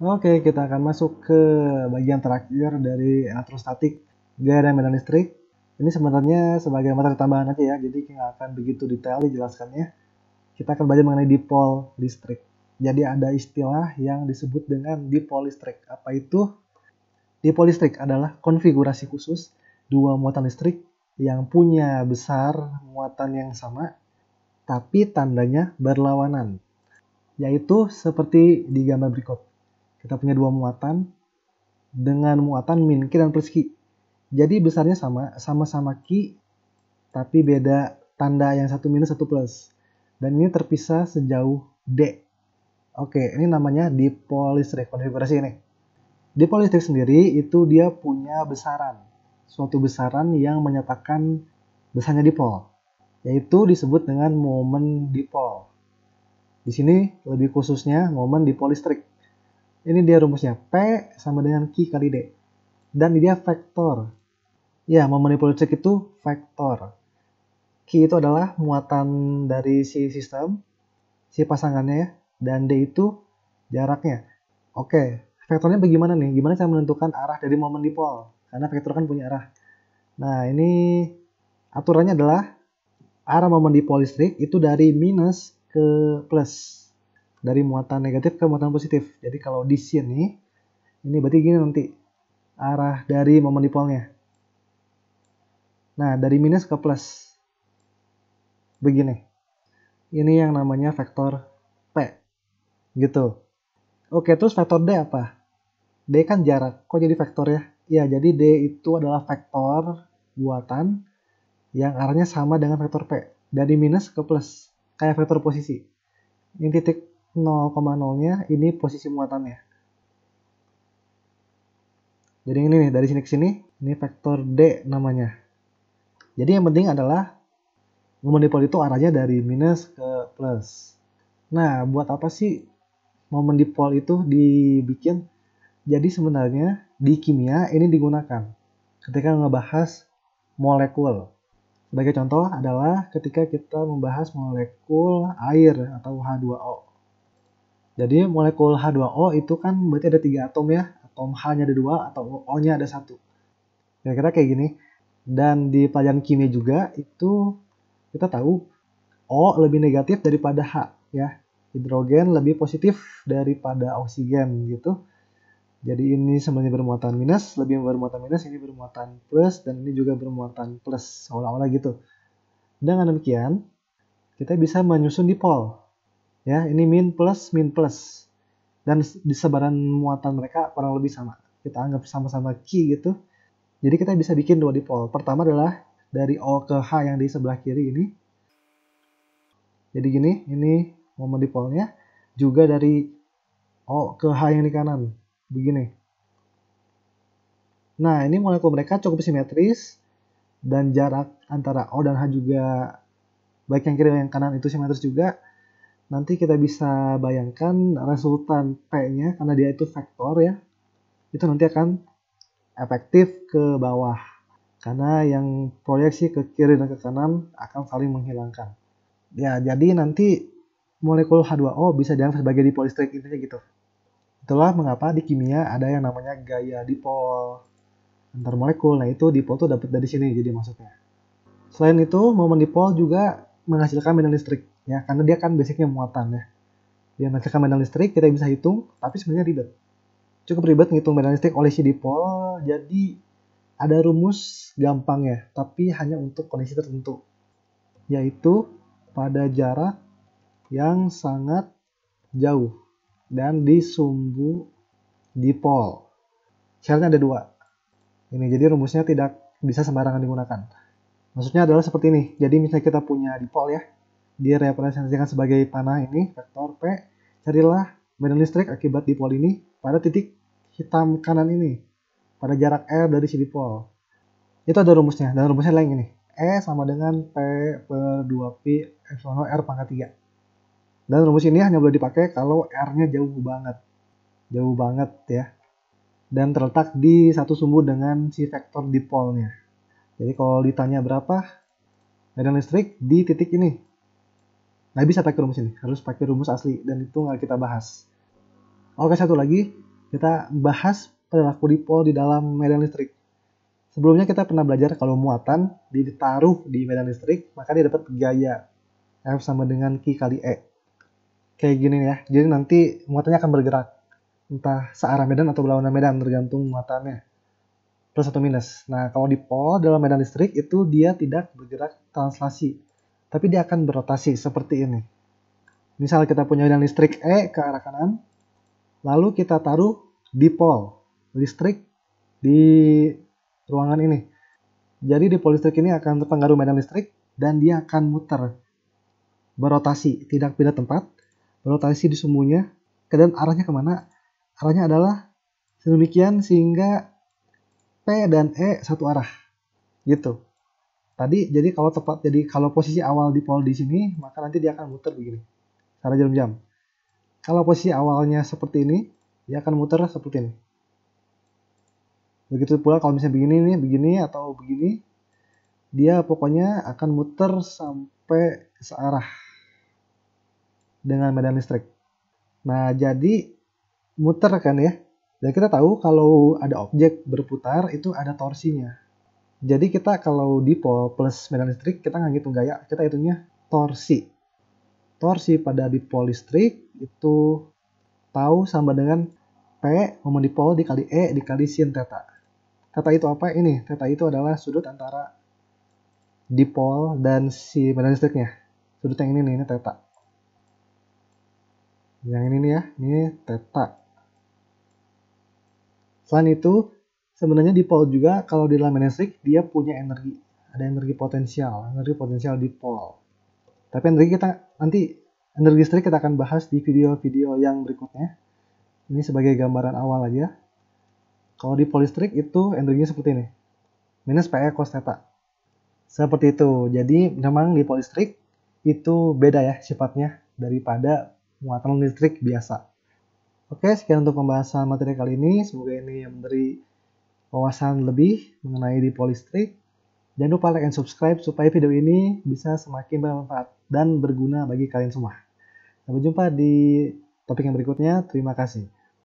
Oke, kita akan masuk ke bagian terakhir dari elektrostatik gaya dan medan listrik. Ini sebenarnya sebagai materi tambahan aja ya, jadi nggak akan begitu detail dijelaskannya. Kita akan belajar mengenai dipol listrik. Jadi ada istilah yang disebut dengan dipol listrik. Apa itu? Dipol listrik adalah konfigurasi khusus dua muatan listrik yang punya besar muatan yang sama, tapi tandanya berlawanan. Yaitu seperti di gambar berikut kita punya dua muatan dengan muatan min Q dan plus Q. Jadi besarnya sama, sama-sama Q, tapi beda tanda yang satu minus satu plus. Dan ini terpisah sejauh D. Oke, ini namanya dipol listrik, konfigurasi ini. Dipol listrik sendiri itu dia punya besaran. Suatu besaran yang menyatakan besarnya dipol. Yaitu disebut dengan momen dipol. Di sini lebih khususnya momen dipol listrik. Ini dia rumusnya. P sama dengan Q kali D. Dan dia vektor. Ya, memanipulasi itu vektor. Q itu adalah muatan dari si sistem, si pasangannya ya. Dan D itu jaraknya. Oke, vektornya bagaimana nih? Gimana cara menentukan arah dari momen dipol? Karena vektor kan punya arah. Nah, ini aturannya adalah arah momen dipol listrik itu dari minus ke plus dari muatan negatif ke muatan positif. Jadi kalau di sini, ini berarti gini nanti arah dari momen dipolnya. Nah, dari minus ke plus. Begini. Ini yang namanya vektor P. Gitu. Oke, terus vektor D apa? D kan jarak. Kok jadi vektor ya? Ya, jadi D itu adalah vektor buatan yang arahnya sama dengan vektor P. Dari minus ke plus. Kayak vektor posisi. Ini titik 0,0-nya ini posisi muatannya. Jadi ini nih, dari sini ke sini, ini vektor D namanya. Jadi yang penting adalah momen dipol itu arahnya dari minus ke plus. Nah, buat apa sih momen dipol itu dibikin? Jadi sebenarnya di kimia ini digunakan ketika ngebahas molekul. Sebagai contoh adalah ketika kita membahas molekul air atau H2O. Jadi molekul H2O itu kan berarti ada tiga atom ya. Atom H-nya ada dua, atau O-nya ada satu. Kira-kira kayak gini. Dan di pelajaran kimia juga itu kita tahu O lebih negatif daripada H ya. Hidrogen lebih positif daripada oksigen gitu. Jadi ini sebenarnya bermuatan minus, lebih bermuatan minus, ini bermuatan plus, dan ini juga bermuatan plus, seolah-olah gitu. Dengan demikian, kita bisa menyusun dipol ya ini min plus min plus. Dan di sebaran muatan mereka kurang lebih sama. Kita anggap sama-sama Q gitu. Jadi kita bisa bikin dua dipol pertama adalah dari O ke H yang di sebelah kiri ini. Jadi gini ini momen dipolnya juga dari O ke H yang di kanan. Begini. Nah ini molekul mereka cukup simetris. Dan jarak antara O dan H juga baik yang kiri dan yang kanan itu simetris juga nanti kita bisa bayangkan resultan P-nya karena dia itu vektor ya itu nanti akan efektif ke bawah. Karena yang proyeksi ke kiri dan ke kanan akan saling menghilangkan. Ya jadi nanti molekul H2O bisa dianggap sebagai dipol listrik intinya gitu. Itulah mengapa di kimia ada yang namanya gaya dipol. Antar molekul nah itu dipol tuh dapat dari sini jadi maksudnya. Selain itu momen dipol juga menghasilkan medan listrik ya karena dia kan basicnya muatan ya. Dia menghasilkan medan listrik kita bisa hitung tapi sebenarnya ribet. Cukup ribet ngitung medan listrik oleh si dipol jadi ada rumus gampang ya tapi hanya untuk kondisi tertentu. Yaitu pada jarak yang sangat jauh dan di sumbu dipol. Syaratnya ada dua. Ini jadi rumusnya tidak bisa sembarangan digunakan. Maksudnya adalah seperti ini. Jadi misalnya kita punya dipol ya dia representasikan sebagai panah ini, vektor P. Carilah medan listrik akibat dipol ini pada titik hitam kanan ini, pada jarak R dari si dipol. Itu ada rumusnya, dan rumusnya lain ini. E sama dengan P per 2P epsilon R pangkat 3. Dan rumus ini hanya boleh dipakai kalau R-nya jauh banget. Jauh banget ya. Dan terletak di satu sumbu dengan si vektor dipolnya. Jadi kalau ditanya berapa medan listrik di titik ini, nggak bisa pakai rumus ini harus pakai rumus asli dan itu nggak kita bahas oke satu lagi kita bahas perilaku dipol di dalam medan listrik. Sebelumnya kita pernah belajar kalau muatan ditaruh di medan listrik, maka dia dapat gaya F sama dengan Q kali E. Kayak gini ya. Jadi nanti muatannya akan bergerak. Entah searah medan atau berlawanan medan, tergantung muatannya. Plus atau minus. Nah, kalau dipol dalam medan listrik itu dia tidak bergerak translasi. Tapi dia akan berotasi seperti ini. Misal kita punya medan listrik E ke arah kanan, lalu kita taruh dipol listrik di ruangan ini. Jadi dipol listrik ini akan terpengaruh medan listrik dan dia akan muter berotasi, tidak pindah tempat, berotasi di semuanya, dan arahnya ke mana? Arahnya adalah sedemikian sehingga P dan E satu arah, gitu. Tadi jadi kalau tepat, jadi kalau posisi awal dipol di sini, maka nanti dia akan muter begini, secara jam-jam. Kalau posisi awalnya seperti ini, dia akan muter seperti ini. Begitu pula kalau misalnya begini nih, begini atau begini, dia pokoknya akan muter sampai searah dengan medan listrik. Nah, jadi muter kan ya. Dan kita tahu kalau ada objek berputar itu ada torsinya. Jadi kita kalau dipol plus medan listrik kita nggak ngitung gaya, kita hitungnya torsi. Torsi pada dipol listrik itu tahu sama dengan P momen dipol dikali E dikali sin theta. Theta itu apa? Ini, theta itu adalah sudut antara dipol dan si medan listriknya. Sudut yang ini nih, ini theta. Yang ini nih ya, ini theta. Selain itu, sebenarnya dipol juga kalau di dalam listrik dia punya energi. Ada energi potensial, energi potensial dipol. Tapi energi kita nanti energi listrik kita akan bahas di video-video yang berikutnya. Ini sebagai gambaran awal aja. Kalau di polistrik itu energinya seperti ini. Minus PE cos theta. Seperti itu. Jadi memang di polistrik itu beda ya sifatnya daripada muatan listrik biasa. Oke, sekian untuk pembahasan materi kali ini. Semoga ini yang memberi wawasan lebih mengenai dipol listrik. Jangan lupa like and subscribe supaya video ini bisa semakin bermanfaat dan berguna bagi kalian semua. Sampai jumpa di topik yang berikutnya. Terima kasih.